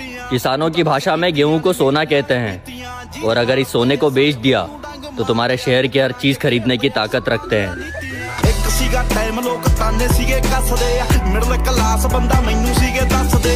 किसानों की भाषा में गेहूँ को सोना कहते हैं। और अगर इस सोने को बेच दिया तो तुम्हारे शहर की हर चीज़ खरीदने की ताकत रखते हैं।